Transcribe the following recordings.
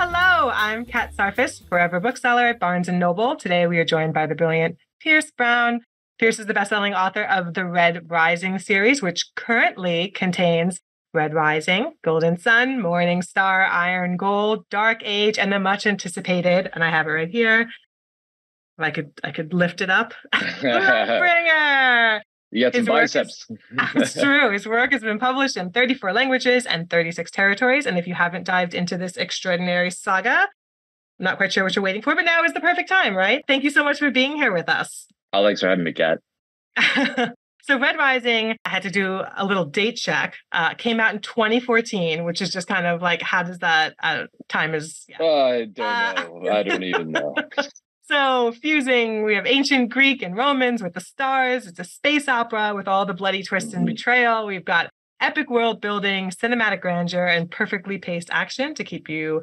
Hello, I'm Kat Sarfas, forever bookseller at Barnes & Noble. Today we are joined by the brilliant Pierce Brown. Pierce is the best-selling author of the Red Rising series, which currently contains Red Rising, Golden Sun, Morning Star, Iron Gold, Dark Age, and the much anticipated, and I have it right here. I could I could lift it up. Bringer. You got some biceps. That's true. His work has been published in 34 languages and 36 territories. And if you haven't dived into this extraordinary saga, I'm not quite sure what you're waiting for, but now is the perfect time, right? Thank you so much for being here with us. Oh, thanks for having me, Kat. so, Red Rising, I had to do a little date check. Uh, came out in 2014, which is just kind of like, how does that uh, time is? Yeah. I don't uh, know. I don't even know. So, fusing, we have ancient Greek and Romans with the stars. It's a space opera with all the bloody twists and mm-hmm. betrayal. We've got epic world building, cinematic grandeur, and perfectly paced action to keep you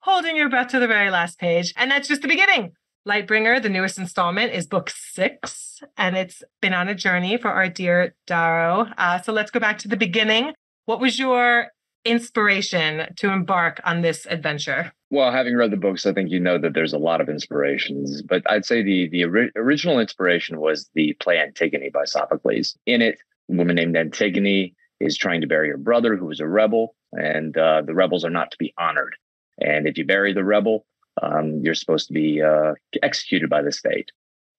holding your breath to the very last page. And that's just the beginning. Lightbringer, the newest installment, is book six, and it's been on a journey for our dear Darrow. Uh, so let's go back to the beginning. What was your inspiration to embark on this adventure? Well, having read the books, I think you know that there's a lot of inspirations, but I'd say the the ori- original inspiration was the play Antigone by Sophocles. In it, a woman named Antigone is trying to bury her brother, who was a rebel, and uh, the rebels are not to be honored. And if you bury the rebel, um, you're supposed to be uh, executed by the state.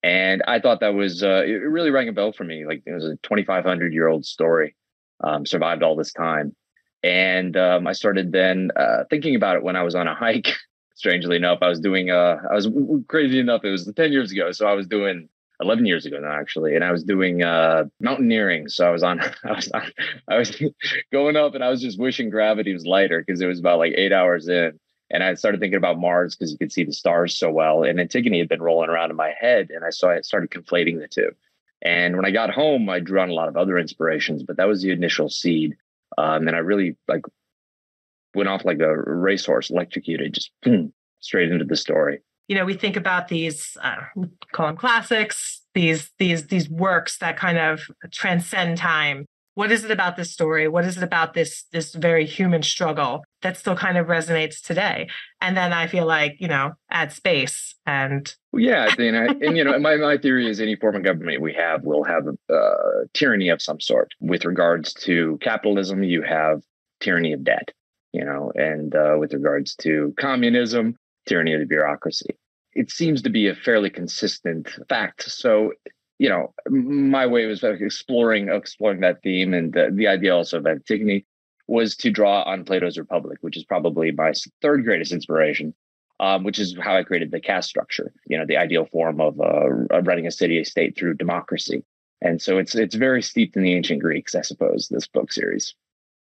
And I thought that was uh, it really rang a bell for me. Like it was a 2,500 year old story, um, survived all this time, and um, I started then uh, thinking about it when I was on a hike. Strangely enough, I was doing, uh, I was crazy enough, it was 10 years ago. So I was doing 11 years ago now, actually. And I was doing uh, mountaineering. So I was on, I was on, I was going up and I was just wishing gravity was lighter because it was about like eight hours in. And I started thinking about Mars because you could see the stars so well. And Antigone had been rolling around in my head. And I saw it started conflating the two. And when I got home, I drew on a lot of other inspirations, but that was the initial seed. Um, and I really like went off like a racehorse, electrocuted, just boom, straight into the story. You know, we think about these, uh, call them classics, these these these works that kind of transcend time. What is it about this story? What is it about this this very human struggle that still kind of resonates today? And then I feel like you know, add space and yeah, I think, and you know, my my theory is any form of government we have will have uh, tyranny of some sort. With regards to capitalism, you have tyranny of debt, you know, and uh, with regards to communism, tyranny of the bureaucracy. It seems to be a fairly consistent fact. So you know, my way was exploring exploring that theme, and the, the idea also of Antigone was to draw on Plato's Republic, which is probably my third greatest inspiration, um, which is how I created the caste structure. You know, the ideal form of, uh, of running a city state through democracy, and so it's it's very steeped in the ancient Greeks, I suppose. This book series.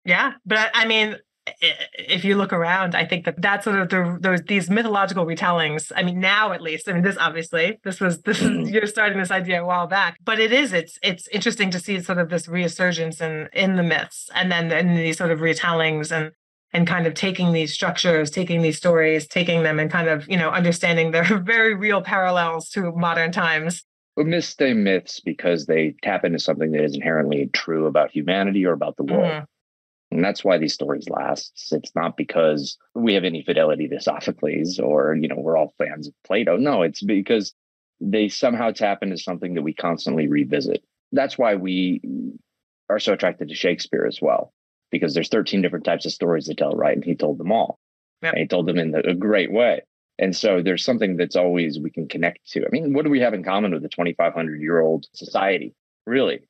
Yeah, but I mean, if you look around, I think that that's sort of the, those these mythological retellings. I mean, now at least, I mean, this obviously this was this is mm-hmm. you're starting this idea a while back, but it is it's it's interesting to see sort of this resurgence in in the myths, and then in these sort of retellings and and kind of taking these structures, taking these stories, taking them and kind of you know understanding their very real parallels to modern times. But myths stay myths because they tap into something that is inherently true about humanity or about the world. Mm-hmm and that's why these stories last. It's not because we have any fidelity to Sophocles or, you know, we're all fans of Plato. No, it's because they somehow tap into something that we constantly revisit. That's why we are so attracted to Shakespeare as well, because there's 13 different types of stories to tell, right? And he told them all. Yep. And he told them in a great way. And so there's something that's always we can connect to. I mean, what do we have in common with the 2,500 year old society? Really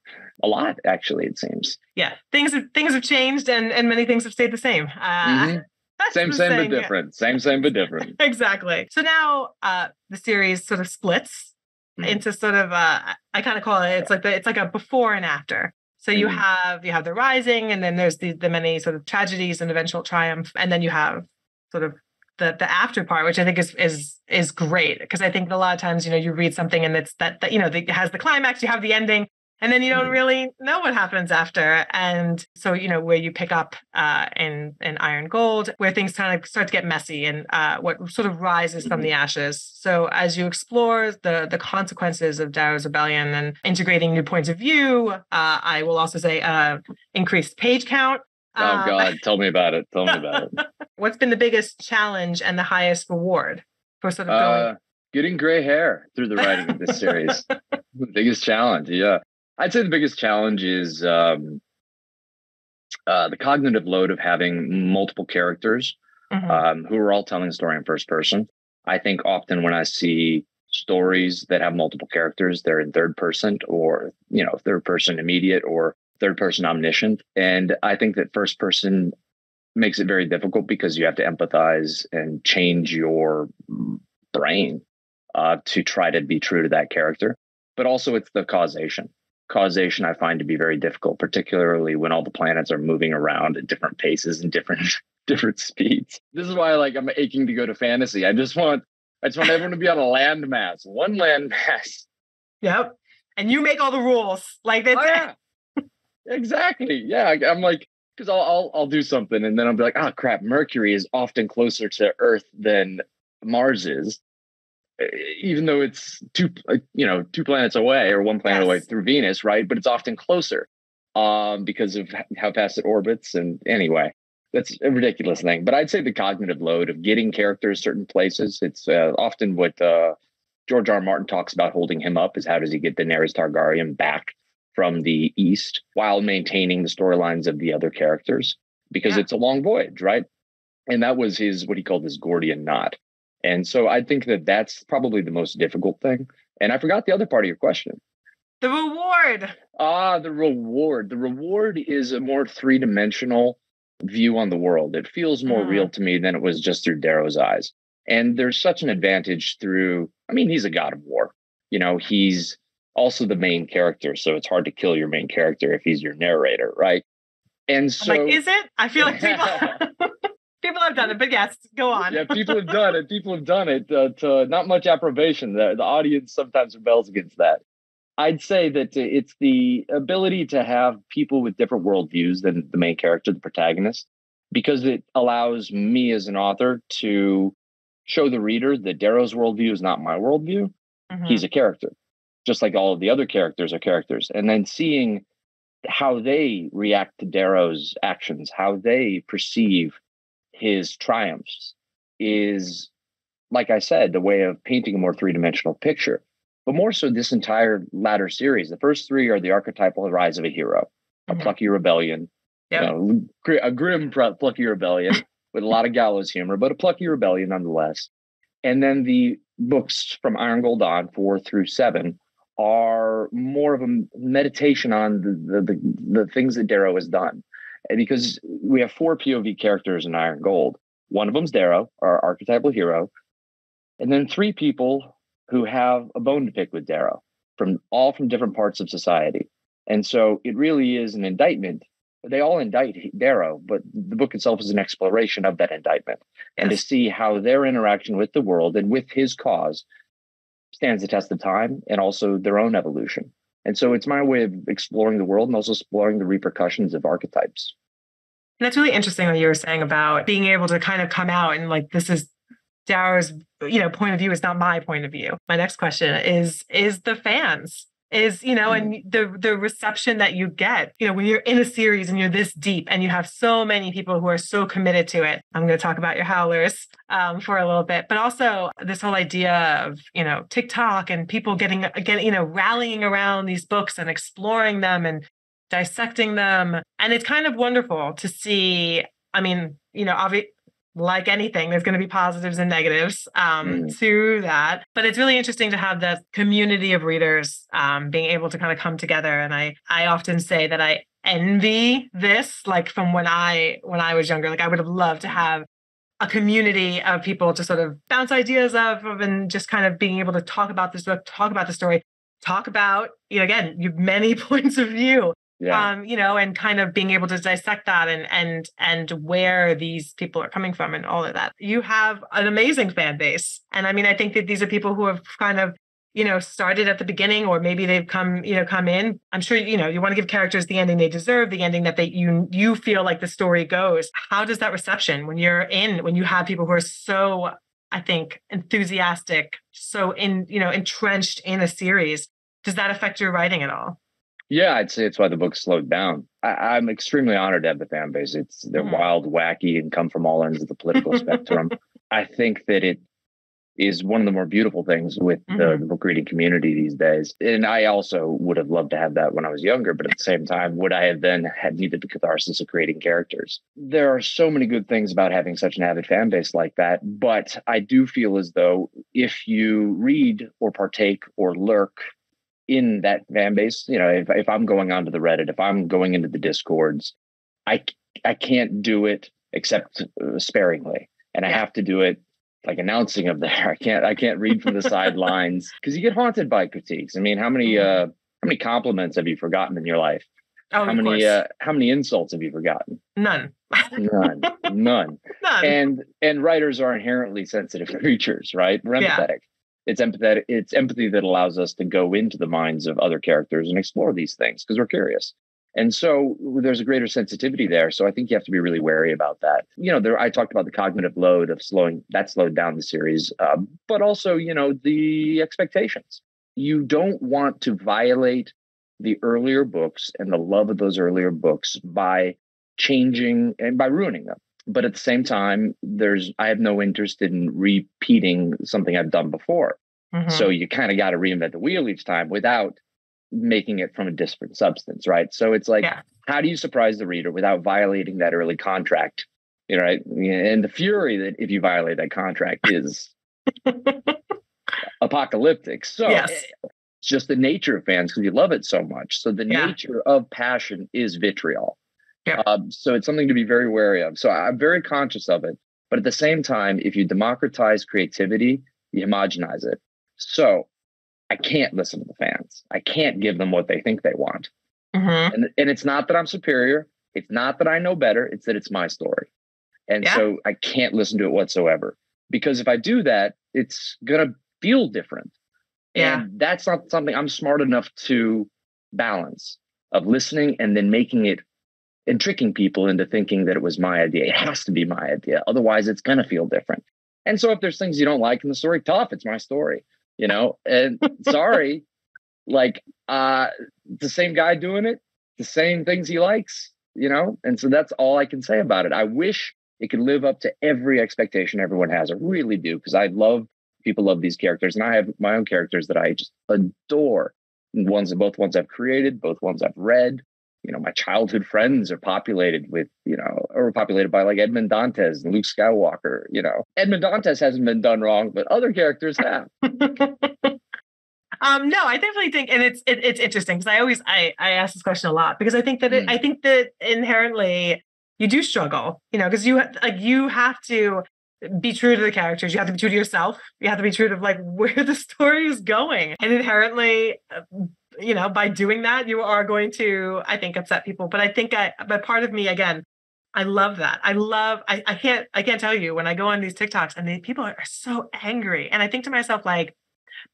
a lot actually it seems. Yeah things have things have changed and and many things have stayed the same. Uh, mm-hmm. same same but different. Same same but different. Exactly. So now uh the series sort of splits mm-hmm. into sort of uh i kind of call it it's like the it's like a before and after. So you mm-hmm. have you have the rising and then there's the the many sort of tragedies and eventual triumph and then you have sort of the the after part, which I think is is is great because I think a lot of times you know you read something and it's that that you know it has the climax, you have the ending, and then you don't mm-hmm. really know what happens after and so you know where you pick up uh, in in iron gold where things kind of start to get messy and uh, what sort of rises from the mm-hmm. ashes so as you explore the the consequences of Darrow's rebellion and integrating new points of view uh, i will also say uh, increased page count Oh um, God, tell me about it. Tell me about it. What's been the biggest challenge and the highest reward for sort of going? Uh, getting gray hair through the writing of this series. biggest challenge, yeah. I'd say the biggest challenge is um, uh, the cognitive load of having multiple characters mm-hmm. um, who are all telling the story in first person. I think often when I see stories that have multiple characters, they're in third person or, you know, third person immediate or third person omniscient. And I think that first person makes it very difficult because you have to empathize and change your brain uh, to try to be true to that character. But also, it's the causation. Causation I find to be very difficult, particularly when all the planets are moving around at different paces and different different speeds. This is why like I'm aching to go to fantasy. I just want I just want everyone to be on a landmass, one landmass. Yep. And you make all the rules. Like that's oh, yeah. exactly. Yeah. I'm like, because I'll, I'll I'll do something and then I'll be like, oh crap, Mercury is often closer to Earth than Mars is, even though it's two you know two planets away or one planet yes. away through Venus, right? But it's often closer um, because of how fast it orbits. And anyway, that's a ridiculous thing. But I'd say the cognitive load of getting characters certain places. It's uh, often what uh, George R. R. Martin talks about holding him up is how does he get Daenerys Targaryen back from the east while maintaining the storylines of the other characters because yeah. it's a long voyage, right? And that was his what he called his Gordian knot. And so I think that that's probably the most difficult thing. And I forgot the other part of your question. The reward. Ah, the reward. The reward is a more three dimensional view on the world. It feels more mm. real to me than it was just through Darrow's eyes. And there's such an advantage through, I mean, he's a god of war. You know, he's also the main character. So it's hard to kill your main character if he's your narrator, right? And so, like, is it? I feel like people. people have done it, but yes, go on. yeah, people have done it. People have done it uh, to not much approbation. The, the audience sometimes rebels against that. I'd say that it's the ability to have people with different worldviews than the main character, the protagonist, because it allows me as an author to show the reader that Darrow's worldview is not my worldview. Mm-hmm. He's a character, just like all of the other characters are characters. And then seeing how they react to Darrow's actions, how they perceive his triumphs is, like I said, the way of painting a more three dimensional picture but more so this entire latter series. The first three are the archetypal rise of a hero, a mm-hmm. plucky rebellion, yep. you know, a grim plucky rebellion with a lot of gallows humor, but a plucky rebellion nonetheless. And then the books from Iron Gold on four through seven are more of a meditation on the, the, the, the things that Darrow has done. Because we have four POV characters in Iron Gold. One of them's Darrow, our archetypal hero. And then three people who have a bone to pick with Darrow from all from different parts of society. And so it really is an indictment. They all indict Darrow, but the book itself is an exploration of that indictment and to see how their interaction with the world and with his cause stands the test of time and also their own evolution. And so it's my way of exploring the world and also exploring the repercussions of archetypes. And That's really interesting what you were saying about being able to kind of come out and like this is Darrow's, you know, point of view is not my point of view. My next question is is the fans is you know and mm-hmm. the the reception that you get you know when you're in a series and you're this deep and you have so many people who are so committed to it i'm going to talk about your howlers um, for a little bit but also this whole idea of you know tiktok and people getting getting you know rallying around these books and exploring them and dissecting them and it's kind of wonderful to see i mean you know obviously like anything, there's going to be positives and negatives um, mm. to that. But it's really interesting to have the community of readers um, being able to kind of come together. And I, I often say that I envy this, like from when I when I was younger. Like I would have loved to have a community of people to sort of bounce ideas of, of and just kind of being able to talk about this book, talk about the story, talk about you know again you many points of view yeah. um you know and kind of being able to dissect that and and and where these people are coming from and all of that. You have an amazing fan base. And i mean i think that these are people who have kind of you know started at the beginning or maybe they've come you know come in. I'm sure you know you want to give characters the ending they deserve the ending that they you you feel like the story goes. How does that reception when you're in when you have people who are so i think enthusiastic so in you know entrenched in a series does that affect your writing at all Yeah, I'd say it's why the book slowed down. I, am extremely honored to have the fan base. It's they're mm. wild, wacky, and come from all ends of the political spectrum. I think that it is one of the more beautiful things with mm-hmm. the, the, book reading community these days. And I also would have loved to have that when I was younger, but at the same time, would I have then had needed the catharsis of creating characters? There are so many good things about having such an avid fan base like that, but I do feel as though if you read or partake or lurk in that fan base, you know, if, if I'm going onto the Reddit, if I'm going into the discords, I I can't do it except uh, sparingly, and I have to do it like announcing of there. I can't I can't read from the sidelines because you get haunted by critiques. I mean, how many mm-hmm. uh how many compliments have you forgotten in your life? Oh, how many uh how many insults have you forgotten? None. None. None. None. And and writers are inherently sensitive creatures, right? We're empathetic. It's empathetic. It's empathy that allows us to go into the minds of other characters and explore these things because we're curious. And so there's a greater sensitivity there. So I think you have to be really wary about that. You know, there I talked about the cognitive load of slowing that slowed down the series, um, but also you know the expectations. You don't want to violate the earlier books and the love of those earlier books by changing and by ruining them. But at the same time, there's I have no interest in repeating something I've done before. Mm-hmm. So you kind of got to reinvent the wheel each time without making it from a different substance, right? So it's like, yeah. how do you surprise the reader without violating that early contract? You know, right? And the fury that if you violate that contract is apocalyptic. So yes. it's just the nature of fans because you love it so much. So the yeah. nature of passion is vitriol. Um, so it's something to be very wary of. So I'm very conscious of it. But at the same time, if you democratize creativity, you homogenize it. So I can't listen to the fans. I can't give them what they think they want. Mm-hmm. And, and it's not that I'm superior. It's not that I know better. It's that it's my story. And yeah. so I can't listen to it whatsoever. Because if I do that, it's going to feel different. Yeah. And that's not something I'm smart enough to balance of listening and then making it and tricking people into thinking that it was my idea. It has to be my idea. Otherwise, it's going to feel different. And so if there's things you don't like in the story, tough, it's my story you know and sorry like uh the same guy doing it the same things he likes you know and so that's all i can say about it i wish it could live up to every expectation everyone has i really do because i love people love these characters and i have my own characters that i just adore ones both ones i've created both ones i've read you know, my childhood friends are populated with, you know, or populated by like Edmond Dantes and Luke Skywalker. You know, Edmond Dantes hasn't been done wrong, but other characters have. um, no, I definitely think, and it's it, it's interesting because I always I I ask this question a lot because I think that it, mm. I think that inherently you do struggle, you know, because you like you have to be true to the characters. You have to be true to yourself. You have to be true to like where the story is going. And inherently, uh, you know, by doing that, you are going to, I think, upset people. But I think I, but part of me, again, I love that. I love, I, I can't, I can't tell you when I go on these TikToks and the people are, so angry. And I think to myself, like,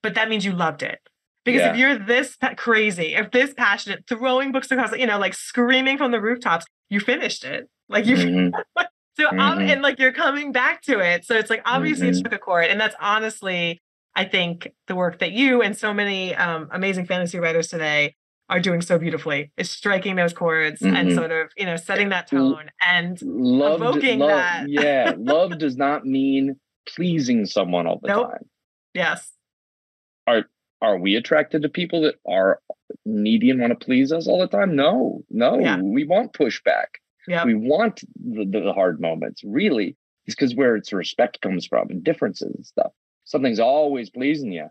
but that means you loved it. Because yeah. if you're this crazy, if this passionate, throwing books across, you know, like screaming from the rooftops, you finished it. Like you, mm-hmm. so mm-hmm. Um, and like you're coming back to it. So it's like obviously mm-hmm. it struck a chord, and that's honestly I think the work that you and so many um, amazing fantasy writers today are doing so beautifully is striking those chords mm-hmm. and sort of you know setting that tone and love, evoking love, that. yeah, love does not mean pleasing someone all the nope. time. Yes. Are are we attracted to people that are needy and want to please us all the time? No, no. Yeah. We want pushback. Yeah. We want the, the hard moments. Really, it's because where its respect comes from and differences and stuff something's always pleasing you.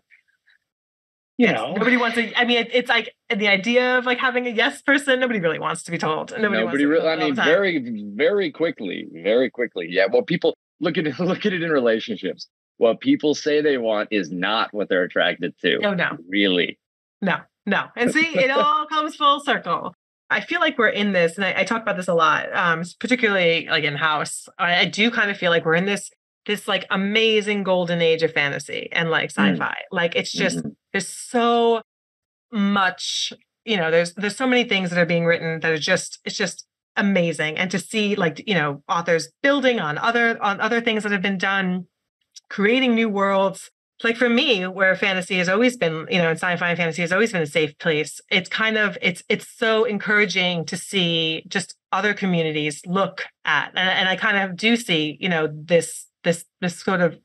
You know, nobody wants to. I mean, it, it's like the idea of like having a yes person. Nobody really wants to be told. Nobody, nobody really. I mean, very, very quickly, very quickly. Yeah. Well, people look at it, look at it in relationships. What people say they want is not what they're attracted to. Oh no, really. No, no. And see, it all comes full circle. I feel like we're in this, and I, I talk about this a lot, um, particularly like in house. I, I, do kind of feel like we're in this this like amazing golden age of fantasy and like mm. sci-fi. Mm. Like it's just mm-hmm. there's so much, you know, there's there's so many things that are being written that are just it's just amazing. And to see like, you know, authors building on other on other things that have been done, creating new worlds, like for me, where fantasy has always been, you know, and sci-fi and fantasy has always been a safe place. It's kind of it's it's so encouraging to see just other communities look at, and, and I kind of do see, you know, this this this sort of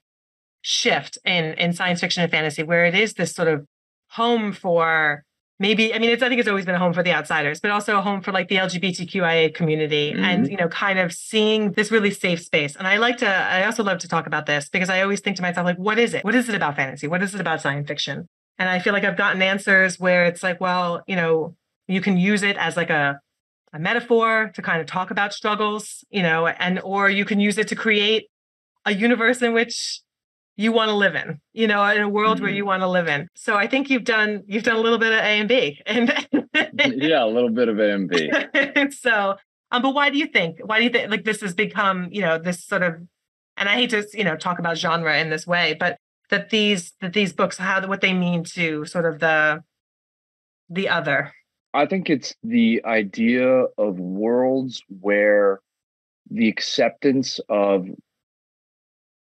shift in in science fiction and fantasy where it is this sort of home for maybe i mean it's i think it's always been a home for the outsiders but also a home for like the lgbtqia community mm-hmm. and you know kind of seeing this really safe space. And i like to i also love to talk about this because i always think to myself like what is it? What is it about fantasy? What is it about science fiction? And i feel like i've gotten answers where it's like well you know you can use it as like a a metaphor to kind of talk about struggles you know and or you can use it to create a universe in which you want to live in you know in a world mm-hmm. where you want to live in. So i think you've done you've done a little bit of a and b and yeah a little bit of a and b. So um but why do you think why do you think like this has become you know this sort of and i hate to you know talk about genre in this way but that these that these books how what they mean to sort of the the other? I think it's the idea of worlds where the acceptance of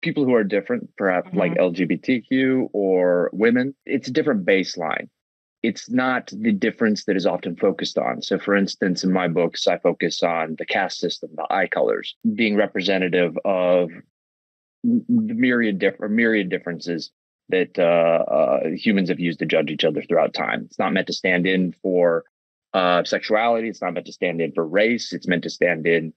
people who are different, perhaps mm-hmm. like LGBTQ or women, it's a different baseline. It's not the difference that is often focused on. So, for instance, in my books, I focus on the caste system, the eye colors, being representative of the myriad different myriad differences that uh, uh, humans have used to judge each other throughout time. It's not meant to stand in for uh, sexuality. It's not meant to stand in for race. It's meant to stand in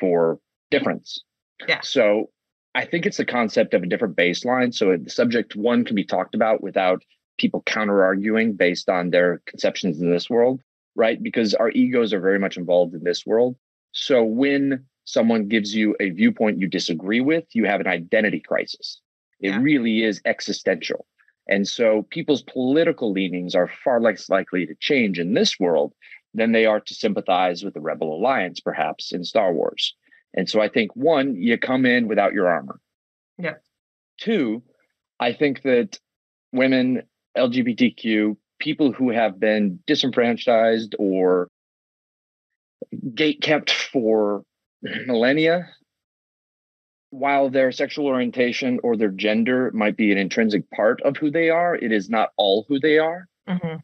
for difference. Yeah. So I think it's the concept of a different baseline. So the subject one can be talked about without people counter arguing based on their conceptions in this world, right? Because our egos are very much involved in this world. So when someone gives you a viewpoint you disagree with, you have an identity crisis. It yeah. really is existential. And so people's political leanings are far less likely to change in this world than they are to sympathize with the Rebel Alliance, perhaps in Star Wars. And so I think one, you come in without your armor. Yeah. Two, I think that women, LGBTQ, people who have been disenfranchised or gate kept for millennia, while their sexual orientation or their gender might be an intrinsic part of who they are, it is not all who they are. Mm-hmm.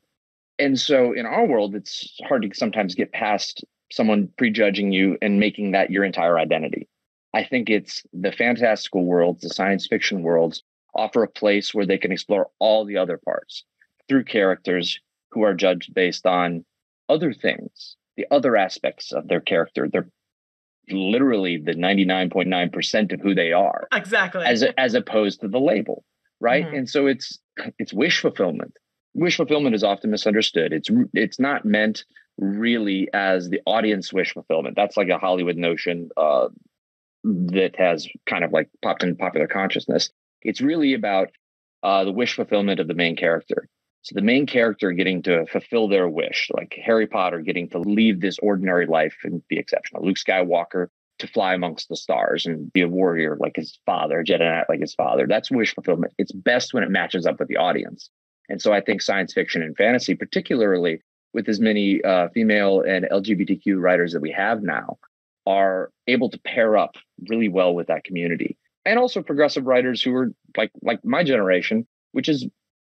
And so in our world, it's hard to sometimes get past someone prejudging you and making that your entire identity. I think it's the fantastical worlds, the science fiction worlds offer a place where they can explore all the other parts through characters who are judged based on other things, the other aspects of their character. They're literally the 99.9% of who they are. Exactly. As as opposed to the label, right? Mm-hmm. And so it's it's wish fulfillment. Wish fulfillment is often misunderstood. It's it's not meant really as the audience wish fulfillment. That's like a Hollywood notion uh, that has kind of like popped in popular consciousness. It's really about uh, the wish fulfillment of the main character. So the main character getting to fulfill their wish, like Harry Potter getting to leave this ordinary life and be exceptional. Luke Skywalker to fly amongst the stars and be a warrior like his father, Jedi Knight like his father. That's wish fulfillment. It's best when it matches up with the audience. And so I think science fiction and fantasy, particularly, with as many uh, female and LGBTQ writers that we have now, are able to pair up really well with that community. And also progressive writers who are like like my generation, which is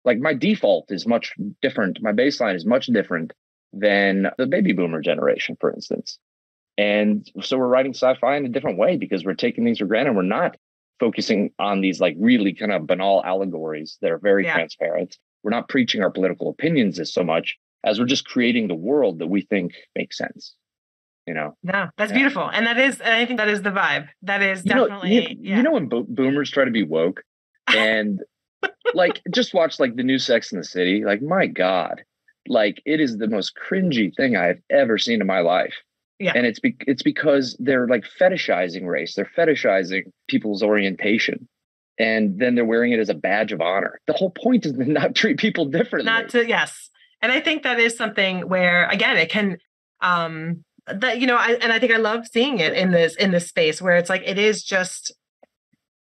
like my default is much different. My baseline is much different than the baby boomer generation, for instance. And so we're writing sci-fi in a different way because we're taking things for granted. We're not focusing on these like really kind of banal allegories that are very yeah. transparent. We're not preaching our political opinions as so much as we're just creating the world that we think makes sense you know no that's yeah. beautiful and that is i think that is the vibe that is definitely you know, you, yeah. you know when bo- boomers try to be woke and like just watch like the new sex in the city like my god like it is the most cringy thing i've ever seen in my life yeah. And it's be- it's because they're like fetishizing race. They're fetishizing people's orientation. And then they're wearing it as a badge of honor. The whole point is to not treat people differently. Not to yes. And I think that is something where again it can um that you know I and I think I love seeing it in this in this space where it's like it is just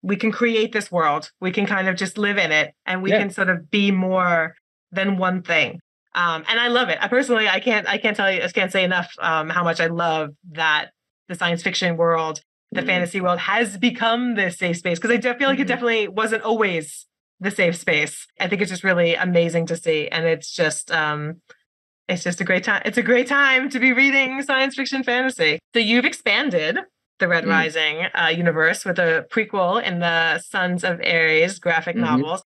we can create this world. We can kind of just live in it and we yeah. can sort of be more than one thing. Um, and I love it. I personally, I can't, I can't tell you, I can't say enough um, how much I love that the science fiction world, the mm-hmm. fantasy world has become this safe space because I feel like mm-hmm. it definitely wasn't always the safe space. I think it's just really amazing to see. And it's just um it's just a great time. It's a great time to be reading science fiction fantasy. So you've expanded the Red mm. Rising uh, universe with a prequel in the Sons of Ares graphic mm-hmm. novels.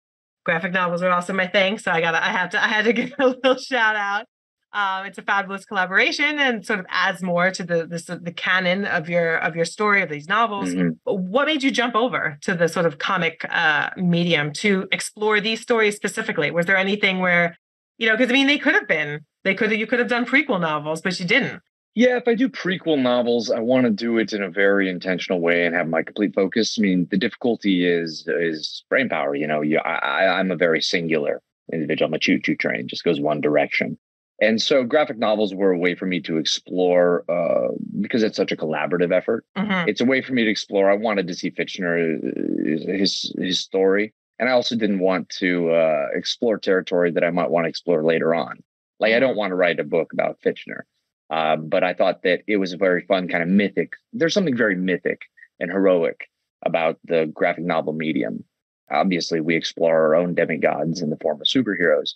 Graphic novels are also my thing, so I got to I have to I had to give a little shout out. Um, it's a fabulous collaboration and sort of adds more to the the, the canon of your of your story of these novels. Mm-hmm. What made you jump over to the sort of comic uh, medium to explore these stories specifically? Was there anything where you know because I mean they could have been they could you could have done prequel novels, but you didn't. Yeah, if I do prequel novels, I want to do it in a very intentional way and have my complete focus. I mean, the difficulty is is brain power. You know, you, I, I'm a very singular individual. I'm a choo choo train, just goes one direction. And so graphic novels were a way for me to explore uh, because it's such a collaborative effort. Mm-hmm. It's a way for me to explore. I wanted to see Fitchner, uh, his his story, and I also didn't want to uh, explore territory that I might want to explore later on. Like I don't mm-hmm. want to write a book about Fitchner, uh, but I thought that it was a very fun kind of mythic. There's something very mythic and heroic about the graphic novel medium. Obviously, we explore our own demigods in the form of superheroes,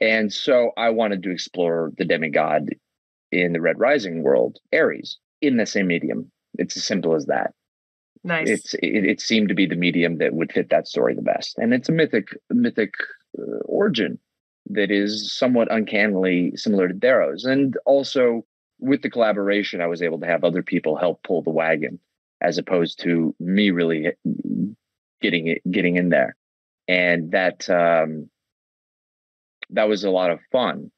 and so I wanted to explore the demigod in the Red Rising world, Ares, in the same medium. It's as simple as that. Nice. It's it, it seemed to be the medium that would fit that story the best, and it's a mythic mythic uh, origin that is somewhat uncannily similar to Darrow's, and also with the collaboration, I was able to have other people help pull the wagon, as opposed to me really getting it getting in there, and that um, that was a lot of fun,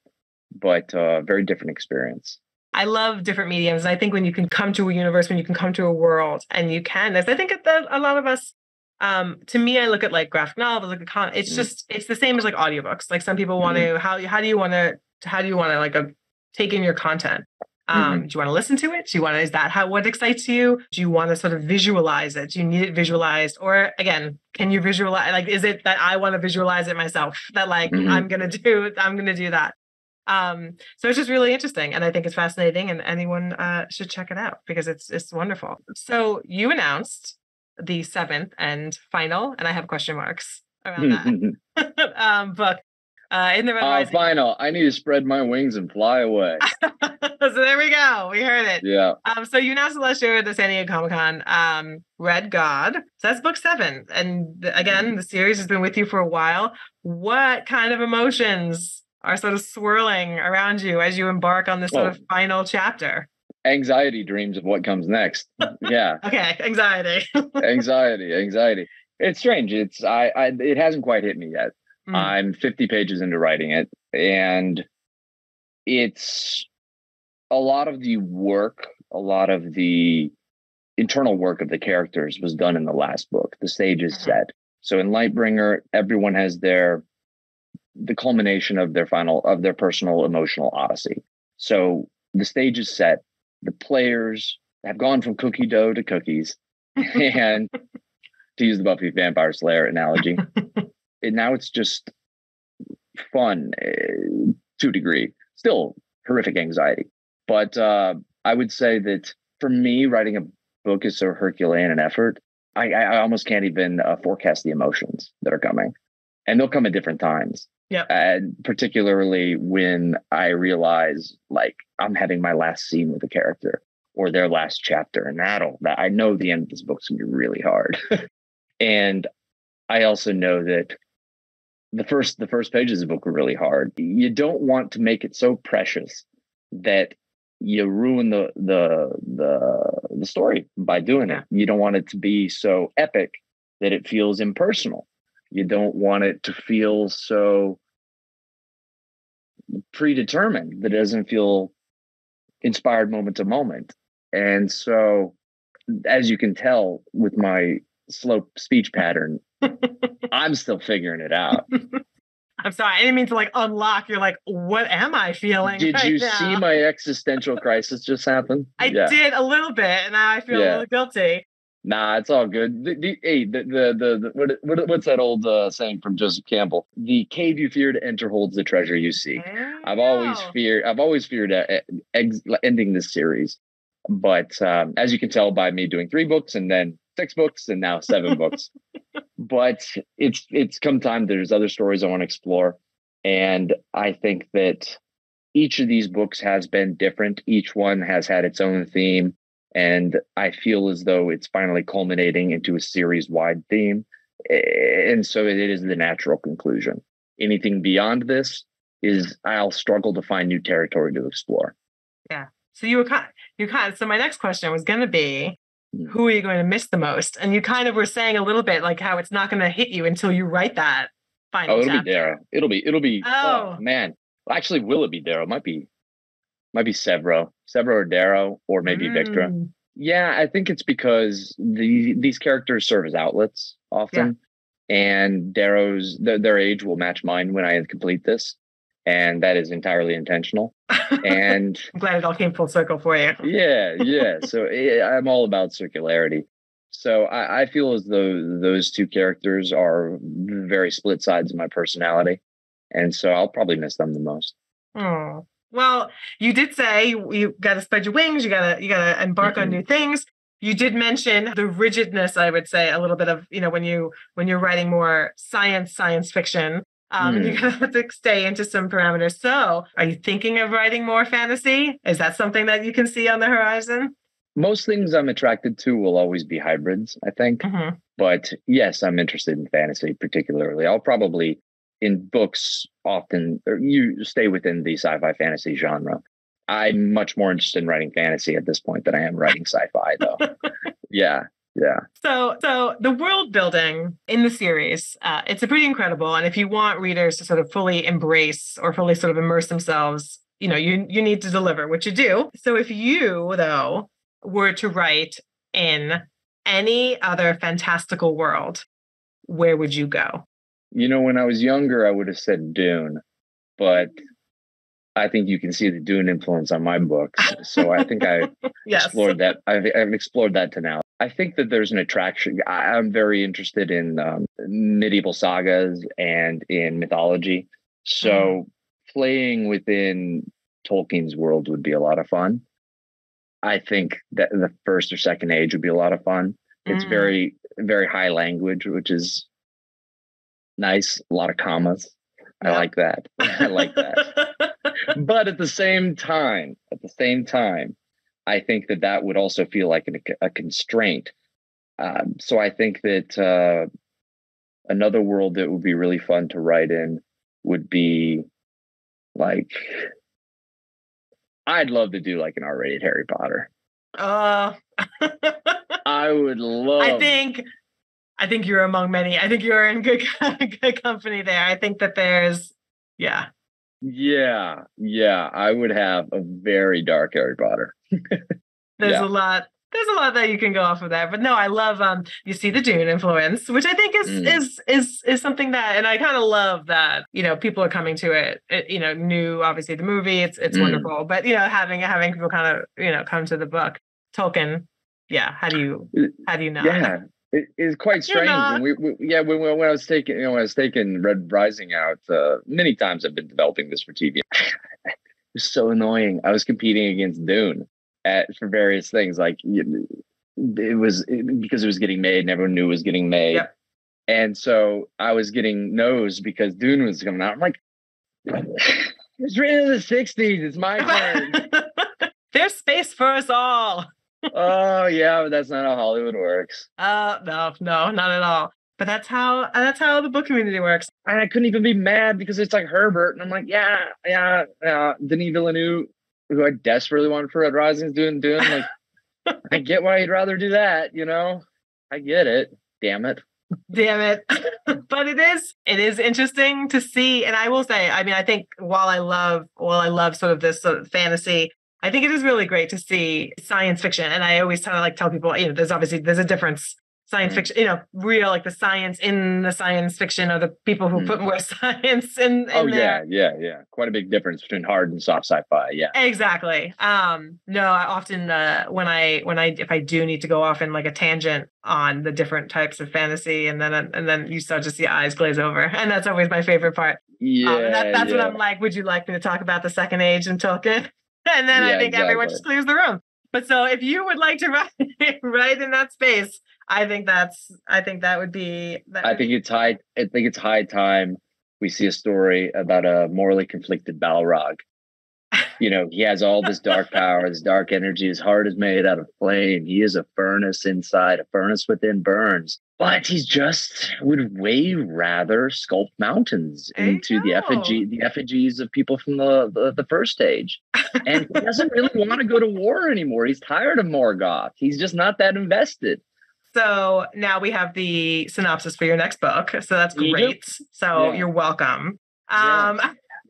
but a uh, very different experience. I love different mediums. And I think when you can come to a universe, when you can come to a world, and you can, as I think that a lot of us, um, to me, I look at like graphic novels, like a con- it's mm. just it's the same as like audiobooks. Like some people want mm-hmm. to how how do you want to how do you want to like a, take in your content? Um, mm-hmm. Do you want to listen to it? Do you want to, is that how, what excites you? Do you want to sort of visualize it? Do you need it visualized? Or again, can you visualize, like, is it that I want to visualize it myself that like, mm-hmm. I'm going to do, I'm going to do that. Um, so it's just really interesting. And I think it's fascinating and anyone uh, should check it out because it's, it's wonderful. So you announced the seventh and final, and I have question marks around that um, book uh, in the Red uh, Rising. Final. I need to spread my wings and fly away. so there we go. We heard it. Yeah. Um, so you announced last year at the San Diego Comic Con, um, Red God. So that's book seven. And again, the series has been with you for a while. What kind of emotions are sort of swirling around you as you embark on this sort of final chapter? Anxiety dreams of what comes next. Yeah. okay. Anxiety. anxiety. Anxiety. It's strange. It's I, I it hasn't quite hit me yet. Mm. I'm 50 pages into writing it, and it's a lot of the work, a lot of the internal work of the characters was done in the last book. The stage is mm-hmm. set. So in Lightbringer, everyone has their the culmination of their final of their personal emotional odyssey. So the stage is set. The players have gone from cookie dough to cookies, and to use the Buffy Vampire Slayer analogy, and now it's just fun uh, to a degree. Still horrific anxiety, but uh, I would say that for me, writing a book is so Herculean an effort. I, I almost can't even uh, forecast the emotions that are coming, and they'll come at different times. Yeah, and particularly when I realize like I'm having my last scene with a character or their last chapter, and that'll that I know the end of this book's gonna be really hard. and I also know that the first the first pages of the book were really hard. You don't want to make it so precious that you ruin the the the the story by doing it. You don't want it to be so epic that it feels impersonal. You don't want it to feel so predetermined that it doesn't feel inspired moment to moment. And so as you can tell with my slow speech pattern, I'm still figuring it out. I'm sorry, I didn't mean to like unlock. You're like, what am I feeling? Did right you now? see my existential crisis just happen? I yeah. did a little bit, and now I feel yeah. a little guilty. Nah, it's all good. The, the, hey, the, the, the, the what, what, what's that old uh, saying from Joseph Campbell? The cave you fear to enter holds the treasure you seek. I've always feared. I've always feared uh, ex- ending this series, but um, as you can tell by me doing three books and then six books and now seven books. but it's it's come time. There's other stories I want to explore, and I think that each of these books has been different. Each one has had its own theme, and I feel as though it's finally culminating into a series wide theme. And so it is the natural conclusion. Anything beyond this is I'll struggle to find new territory to explore. Yeah. So you were kind, you kind. Of, so my next question was going to be. Who are you going to miss the most? And you kind of were saying a little bit like how it's not going to hit you until you write that final Oh, it'll chapter. be Darrow. It'll be it'll be oh, Oh. man. Actually, will it be Darrow? It might be might be Sevro. Sevro or Darrow, or maybe. Mm. Yeah, I think it's because the these characters serve as outlets often, and Darrow's their, their age will match mine when I complete this, and that is entirely intentional. And I'm glad it all came full circle for you. yeah, yeah. So eh, I'm all about circularity. So I, I feel as though those two characters are very split sides of my personality, and so I'll probably miss them the most. Oh. Well, you did say you, you got to spread your wings. You got to you got to embark on Mhm. new things. You did mention the rigidness. I would say a little bit of you know when you when you're writing more science science fiction. Um, You're gonna have to stay into some parameters. So, are you thinking of writing more fantasy? Is that something that you can see on the horizon? Most things I'm attracted to will always be hybrids, I think. Mhm. But yes, I'm interested in fantasy particularly. I'll probably in books often or you stay within the sci-fi fantasy genre. I'm much more interested in writing fantasy at this point than I am writing sci-fi though. yeah. Yeah. So, so the world building in the series, uh, it's a pretty incredible. And if you want readers to sort of fully embrace or fully sort of immerse themselves, you know, you you need to deliver, which you do. So, if you though were to write in any other fantastical world, where would you go? You know, when I was younger, I would have said Dune, but I think you can see the Dune influence on my books. So I think I Yes. explored that. I've, I've explored that to now. I think that there's an attraction. I'm very interested in um, medieval sagas and in mythology. So playing within Tolkien's world would be a lot of fun. I think that the first or second age would be a lot of fun. It's Mm. very, very high language, which is nice. A lot of commas. I like that. I like that but at the same time, at the same time, I think that that would also feel like an, a constraint. Um, so I think that uh, another world that would be really fun to write in would be like I'd love to do like an R-rated Harry Potter. Uh, I would love. I think I think you're among many. I think you're in good good company there. I think that there's yeah. Yeah, yeah, I would have a very dark Harry Potter. There's Yeah. a lot there's a lot that you can go off of that, But no, I love um you see the Dune influence, which I think is Mm. is is is something that and I kind of love that, you know, people are coming to it, it you know, new obviously the movie, it's it's Mm. wonderful. But you know, having having people kind of, you know, come to the book. Tolkien, yeah, how do you how do you not? Yeah, it is quite strange. When we, we, yeah, when, when I was taking, you know, when I was taking Red Rising out, uh, many times I've been developing this for TV. it was so annoying. I was competing against Dune at for various things. Like it was it, because it was getting made, and everyone knew it was getting made. Yep. And so I was getting no's because Dune was coming out. I'm like, it's written in the '60s. It's my turn. There's space for us all. Oh yeah, but that's not how Hollywood works. Uh no, no, not at all. But that's how that's how the book community works. and I couldn't even be mad because it's like Herbert, and I'm like, yeah, yeah, yeah. Denis Villeneuve, who I desperately wanted for Red Rising, is doing doing like, I get why he'd rather do that, you know. I get it. Damn it. Damn it. but it is it is interesting to see. And I will say, I mean, I think while I love while I love sort of this sort of fantasy, I think it is really great to see science fiction. And I always kind of like tell people, you know, there's obviously there's a difference. Science Mm. fiction, you know, real like the science in the science fiction are the people who Mm. put more science in, in Oh yeah, yeah, yeah. Quite a big difference between hard and soft sci-fi. Yeah. Exactly. Um, no, I often uh, when I when I if I do need to go off in like a tangent on the different types of fantasy, and then and then you start to see eyes glaze over, and that's always my favorite part. Yeah. Um, and that, that's yeah. what I'm like. Would you like me to talk about the second age in Tolkien? And then I Yeah, think everyone just clears the room. But so if you would like to write right in that space, I think that's I think that would be that I would think be- it's high. I think it's high time we see a story about a morally conflicted Balrog. You know, he has all this dark power, this dark energy. His heart is made out of flame. He is a furnace inside, a furnace within burns. But he's just would way rather sculpt mountains into the effigy, the effigies of people from the, the the first stage, and he doesn't really want to go to war anymore. He's tired of Morgoth. He's just not that invested. So now we have the synopsis for your next book. So that's You great. So Yeah. you're welcome. Yeah. Um,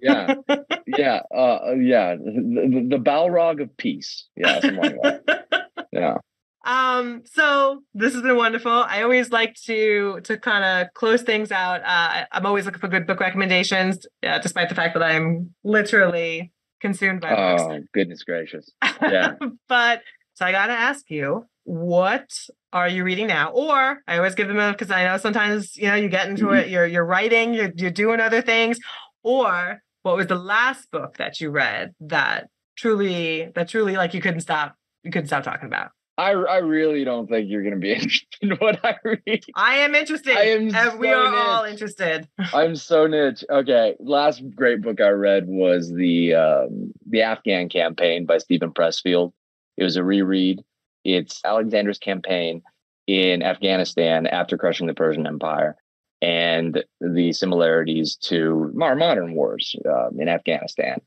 Yeah, yeah, uh, yeah. The, the, the Balrog of peace. Yeah, something like that. Yeah. Um, so this has been wonderful. I always like to to kind of close things out. Uh, I'm always looking for good book recommendations, uh, despite the fact that I'm literally consumed by books. Oh goodness gracious. yeah. but so I got to ask you, what are you reading now? Or I always give them a because I know sometimes you know you get into Mhm. it, you're you're writing, you're you're doing other things. Or what was the last book that you read that truly that truly like you couldn't stop you couldn't stop talking about? I I really don't think you're gonna be interested in what I read. I am interested. I am and we so are all interested. I'm so niche. Okay, last great book I read was the um, the Afghan campaign by Steven Pressfield. It was a reread. It's Alexander's campaign in Afghanistan after crushing the Persian Empire, and the similarities to our modern wars um, in Afghanistan.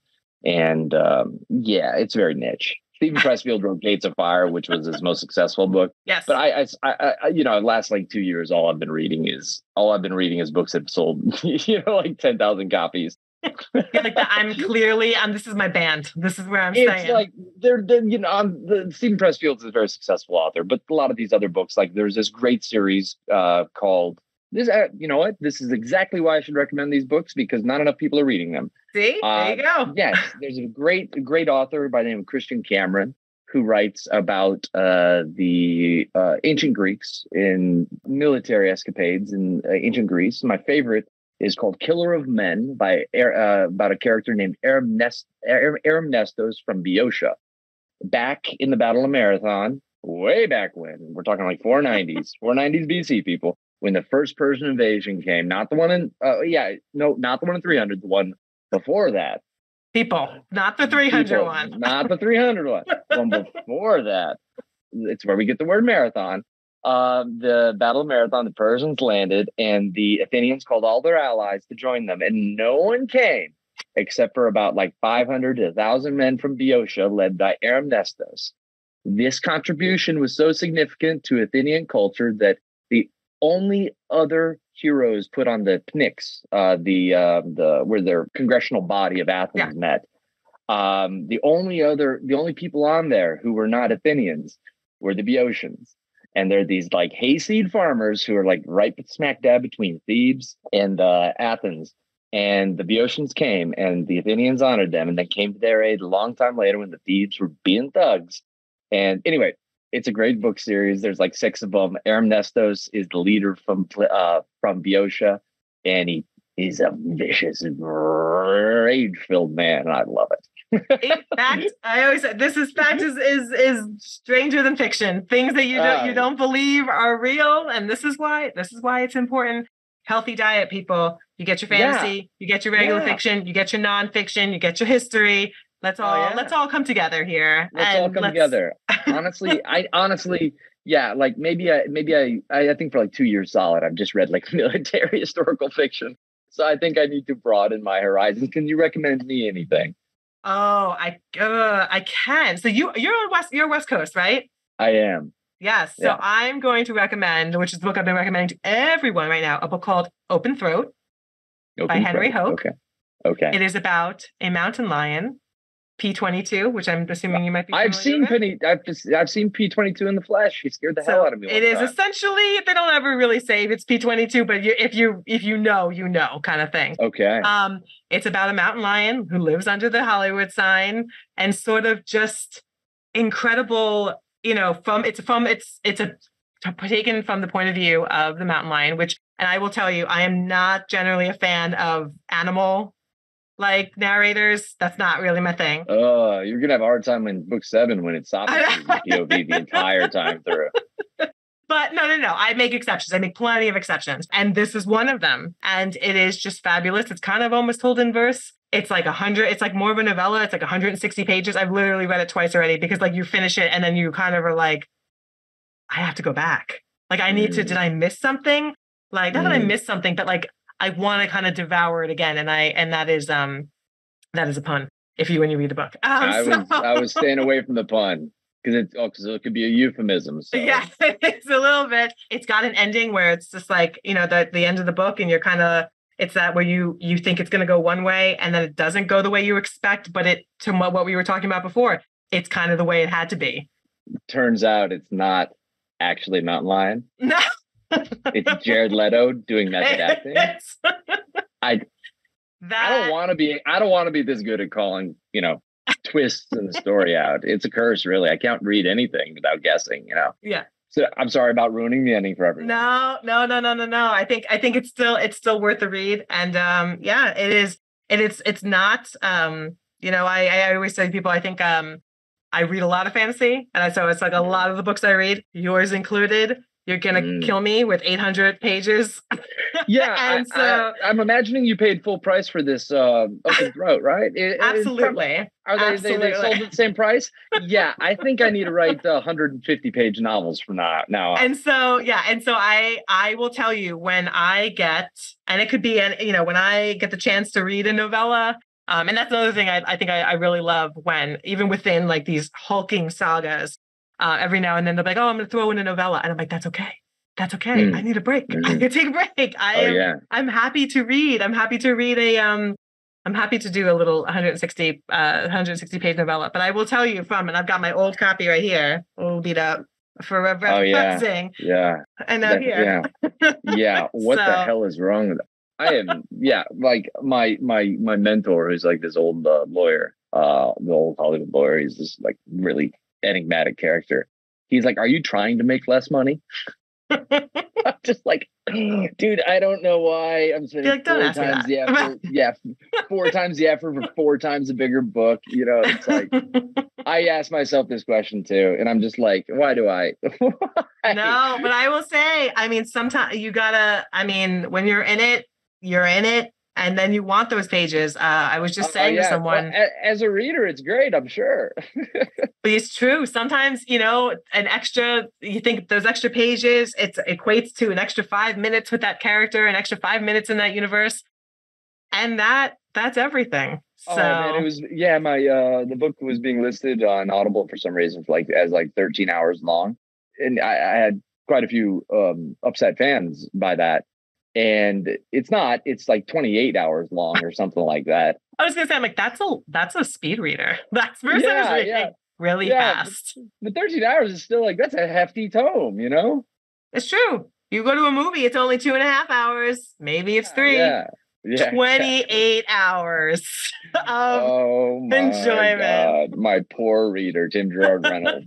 And um, yeah, it's very niche. Steven Pressfield wrote Gates of Fire, which was his most successful book. Yes. But I, I, I, you know, last like two years, all I've been reading is all I've been reading is books that have sold, you know, like ten thousand copies. like that I'm clearly um this is my band. This is where I'm It's staying. like they're, they're you know, I'm, the Steven Pressfield is a very successful author, but a lot of these other books, like there's this great series uh, called this. Uh, you know what? This is exactly why I should recommend these books because not enough people are reading them. See, there you go. Yes, there's a great, great author by the name of Christian Cameron who writes about uh, the uh, ancient Greeks in military escapades in uh, ancient Greece. My favorite is called "Killer of Men" by Er- uh, about a character named Aram, Nest- Aram, Arimnestos from Boeotia. Back in the Battle of Marathon, way back when we're talking like 490s, 490s BC, people. When the first Persian invasion came, not the one in, uh, yeah, no, not the one in 300, the one before that. People, not the 300 People, one. Not the 300 one. one before that. It's where we get the word marathon. Um, the Battle of Marathon, the Persians landed, and the Athenians called all their allies to join them, and no one came except for about like 500 to 1,000 men from Boeotia, led by Arimnestos. This contribution was so significant to Athenian culture that only other heroes put on the Pnyx, uh, the uh, the where their congressional body of Athens met. Um, the only other, the only people on there who were not Athenians were the Boeotians, and they're these like hayseed farmers who are like right smack dab between Thebes and uh, Athens. And the Boeotians came, and the Athenians honored them, and they came to their aid a long time later when the Thebes were being thugs. And anyway, it's a great book series. There's like six of them. Arimnestos is the leader from uh, from Boeotia, and he is a vicious, rage-filled man, and I love it. In fact, I always say this is fact is is is stranger than fiction. Things that you don't you Uh, don't believe are real, and this is why this is why it's important. Healthy diet, people. You get your Yeah. fantasy, you get your regular Yeah. fiction, you get your nonfiction, you get your history. Let's Oh, all yeah. let's all come together here. Let's all come let's- together. Honestly, I honestly, yeah, like maybe I maybe I, I I think for like two years solid, I've just read like military historical fiction. So I think I need to broaden my horizons. Can you recommend me anything? Oh, I uh, I can. So you you're on West you're West Coast, right? I am. Yes. So Yeah. I'm going to recommend, which is the book I've been recommending to everyone right now, a book called Open Throat. Open Henry throat. Hoke. Okay. Okay. It is about a mountain lion, P22, which I'm assuming you might be. I've seen with. Penny. I've I've seen P twenty two in the flesh. He scared the hell out of me. It is time. essentially they don't ever really say it's P22, but you, if you if you know, you know, kind of thing. okay. Um, it's about a mountain lion who lives under the Hollywood sign and sort of just incredible, you know, from it's from it's it's a taken from the point of view of the mountain lion, which and I will tell you, I am not generally a fan of animal like narrators. That's not really my thing. Oh, you're gonna have a hard time in book seven when it's Sophocles' POV the entire time through. But no, no, no. I make exceptions. I make plenty of exceptions. And this is one of them. And it is just fabulous. It's kind of almost told in verse. It's like a hundred, it's like more of a novella. It's like 160 pages. I've literally read it twice already because like you finish it and then you kind of are like, I have to go back. Like I need mm. to, did I miss something? Like not mm. that I mm. missed something, but like I want to kind of devour it again. And I and that is um that is a pun if you when you read the book. Um, I so. was I was staying away from the pun because it oh, cause it could be a euphemism. So. Yeah, it's a little bit. It's got an ending where it's just like you know the the end of the book, and you're kind of it's that where you you think it's going to go one way, and then it doesn't go the way you expect, but it to what we were talking about before, it's kind of the way it had to be. Turns out it's not actually Mountain Lion. No. It's Jared Leto doing method acting. I that... I don't want to be I don't want to be this good at calling, you know, twists in the story out. It's a curse, really. I can't read anything without guessing, you know. Yeah. So I'm sorry about ruining the ending for everyone. No, no, no, no, no, no. I think I think it's still it's still worth the read. And um yeah, it is and it's it's not um, you know, I I always say to people, I think um I read a lot of fantasy, and I so it's like a lot of the books I read, yours included, you're gonna mm. kill me with 800 pages. yeah, and so I, am I'm imagining you paid full price for this uh, open throat, right? It, absolutely. are they, absolutely. They, they, sold at the same price? yeah, I think I need to write uh, 150 page novels from now now. And so yeah, and so I I will tell you when I get, and it could be, an you know, when I get the chance to read a novella. Um, and that's another thing I, I think I, I really love when even within like these hulking sagas, uh, every now and then they're like, "Oh, I'm going to throw in a novella," and I'm like, "That's okay. That's okay. Mm. I need a break. Mm. I can take a break. I oh, am, yeah. I'm happy to read. I'm happy to read a um. I'm happy to do a little 160 uh 160 page novella, but I will tell you from and I've got my old copy right here. We'll beat up for referencing. Oh, yeah. yeah. And now here. Yeah. yeah. What so, the hell is wrong with I am yeah, like my my my mentor who's like this old uh, lawyer, uh the old Hollywood lawyer, he's this like really enigmatic character. He's like, "Are you trying to make less money?" I'm just like, dude, I don't know why I'm spending like, four times the effort. yeah, four times the effort for four times a bigger book. You know, it's like I ask myself this question too, and I'm just like, why do I? no, but I will say, I mean, sometimes you gotta. I mean, when you're in it, you're in it and then you want those pages. Uh, I was just oh, saying yeah. to someone, well, as a reader, it's great. I'm sure. but it's true. Sometimes you know, an extra. You think those extra pages, it equates to an extra five minutes with that character, an extra five minutes in that universe, and that that's everything. So, oh man, it was yeah. My uh, the book was being listed on Audible for some reason, for like as like 13 hours long, and I, I had quite a few um, upset fans by that and it's not it's like 28 hours long or something like that i was gonna say i'm like that's a that's a speed reader that's person yeah, yeah. really yeah, fast but, but 13 hours is still like that's a hefty tome you know it's true you go to a movie it's only two and a half hours maybe it's three yeah. Yeah. 28 hours of oh my enjoyment. God. My poor reader, Tim Gerard Reynolds.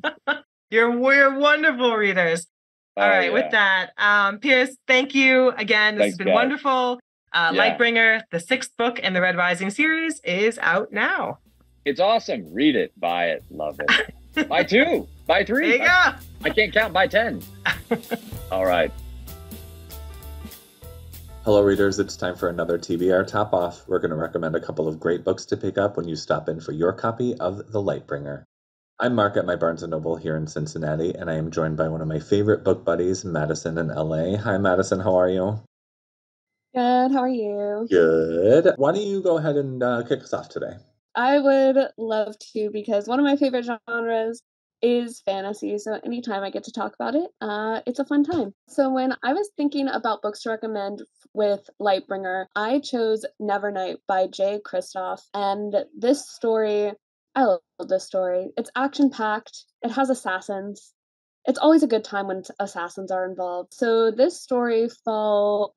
you're, you're wonderful readers. All oh, right, yeah. with that, um, Pierce, thank you again. This Thanks, has been guys. wonderful. Uh, yeah. Lightbringer, the sixth book in the Red Rising series, is out now. It's awesome. Read it, buy it, love it. buy two, buy three. There you I, go. I can't count. Buy ten. All right. Hello, readers. It's time for another TBR Top Off. We're going to recommend a couple of great books to pick up when you stop in for your copy of The Lightbringer. I'm Marc at my Barnes & Noble here in Cincinnati, and I am joined by one of my favorite book buddies, Madyson in LA. Hi, Madyson. How are you? Good. How are you? Good. Why don't you go ahead and uh, kick us off today? I would love to because one of my favorite genres is fantasy. So anytime I get to talk about it, uh, it's a fun time. So when I was thinking about books to recommend with Lightbringer, I chose Nevernight by Jay Kristoff. And this story I love this story. It's action packed, it has assassins. It's always a good time when assassins are involved. So, this story follows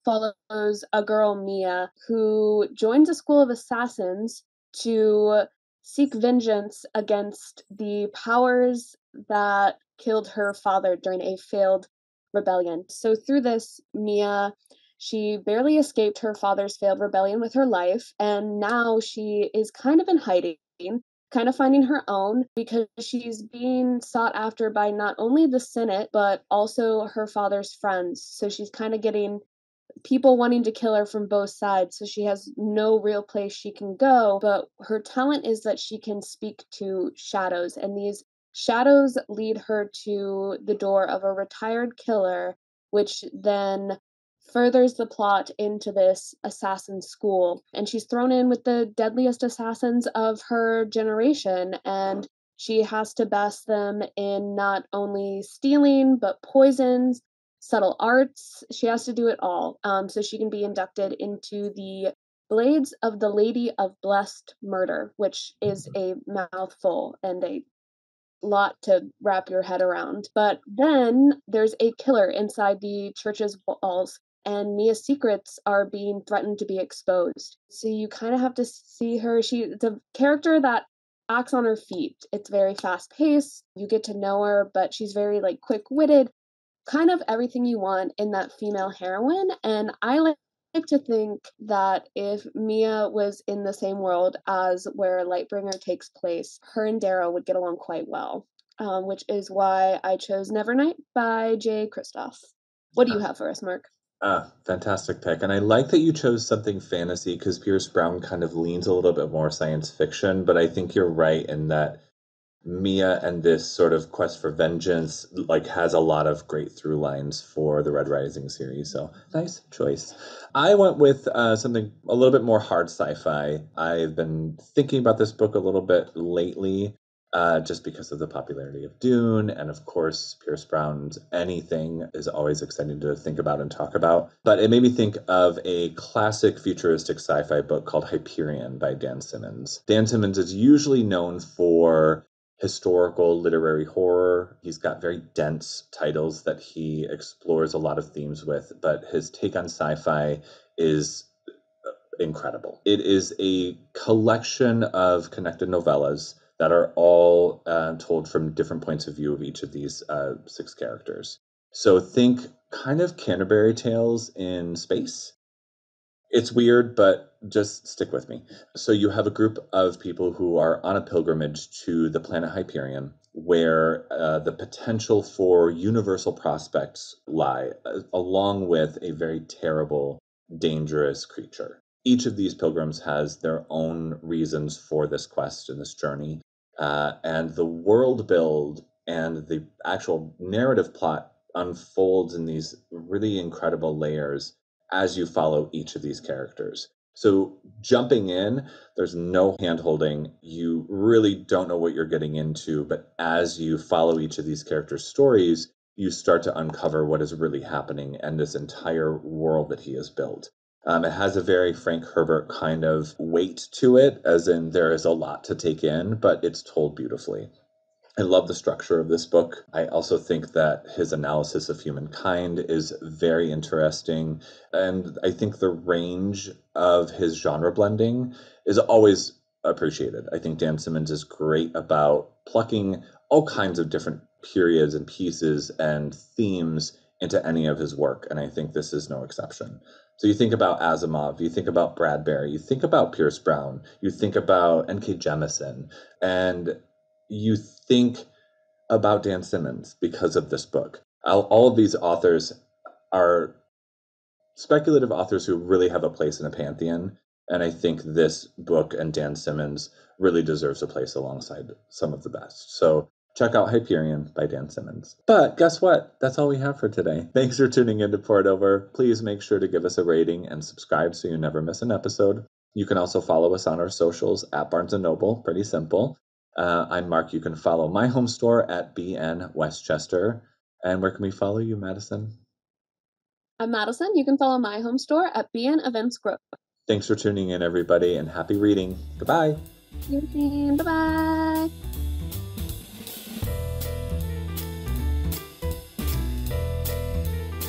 a girl, Mia, who joins a school of assassins to seek vengeance against the powers that killed her father during a failed rebellion. So, through this, Mia she barely escaped her father's failed rebellion with her life, and now she is kind of in hiding kind of finding her own because she's being sought after by not only the Senate, but also her father's friends. So she's kind of getting people wanting to kill her from both sides. So she has no real place she can go. But her talent is that she can speak to shadows, and these shadows lead her to the door of a retired killer, which then furthers the plot into this assassin school. And she's thrown in with the deadliest assassins of her generation. And she has to best them in not only stealing, but poisons, subtle arts. She has to do it all um, so she can be inducted into the Blades of the Lady of Blessed Murder, which is a mouthful and a lot to wrap your head around. But then there's a killer inside the church's walls and Mia's secrets are being threatened to be exposed. So you kind of have to see her. She's a character that acts on her feet. It's very fast paced. You get to know her, but she's very like quick witted, kind of everything you want in that female heroine. And I like to think that if Mia was in the same world as where Lightbringer takes place, her and Darrow would get along quite well, um, which is why I chose Nevernight by Jay Kristoff. What do you have for us, Marc? Ah, fantastic pick. And I like that you chose something fantasy because Pierce Brown kind of leans a little bit more science fiction, but I think you're right in that Mia and this sort of quest for vengeance like has a lot of great through lines for the Red Rising series. So nice choice. I went with uh, something a little bit more hard sci-fi. I've been thinking about this book a little bit lately uh, just because of the popularity of Dune. And of course, Pierce Brown's anything is always exciting to think about and talk about. But it made me think of a classic futuristic sci fi book called Hyperion by Dan Simmons. Dan Simmons is usually known for historical literary horror. He's got very dense titles that he explores a lot of themes with, but his take on sci fi is uh, incredible. It is a collection of connected novellas that are all uh, told from different points of view of each of these uh, six characters. So think kind of Canterbury Tales in space. It's weird, but just stick with me. So you have a group of people who are on a pilgrimage to the planet Hyperion, where uh, the potential for universal prospects lie, uh, along with a very terrible, dangerous creature each of these pilgrims has their own reasons for this quest and this journey. Uh, and the world build and the actual narrative plot unfolds in these really incredible layers as you follow each of these characters. So jumping in, there's no hand holding. You really don't know what you're getting into, but as you follow each of these characters' stories, you start to uncover what is really happening and this entire world that he has built. Um, it has a very Frank Herbert kind of weight to it, as in there is a lot to take in, but it's told beautifully. I love the structure of this book. I also think that his analysis of humankind is very interesting. And I think the range of his genre blending is always appreciated. I think Dan Simmons is great about plucking all kinds of different periods and pieces and themes into any of his work. And I think this is no exception. So you think about Asimov, you think about Bradbury, you think about Pierce Brown, you think about N.K. Jemisin, and you think about Dan Simmons because of this book. All of these authors are speculative authors who really have a place in a pantheon. And I think this book and Dan Simmons really deserves a place alongside some of the best. So check out Hyperion by Dan Simmons. But guess what? That's all we have for today. Thanks for tuning in to Poured Over. Please make sure to give us a rating and subscribe so you never miss an episode. You can also follow us on our socials at Barnes & Noble. Pretty simple. Uh, I'm Marc. You can follow my home store at BN Westchester. And where can we follow you, Madyson? I'm Madyson. You can follow my home store at BN Events Grove. Thanks for tuning in, everybody, and happy reading. Goodbye. Bye bye.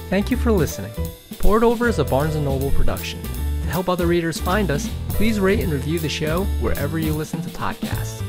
Thank you for listening. Poured Over is a Barnes & Noble production. To help other readers find us, please rate and review the show wherever you listen to podcasts.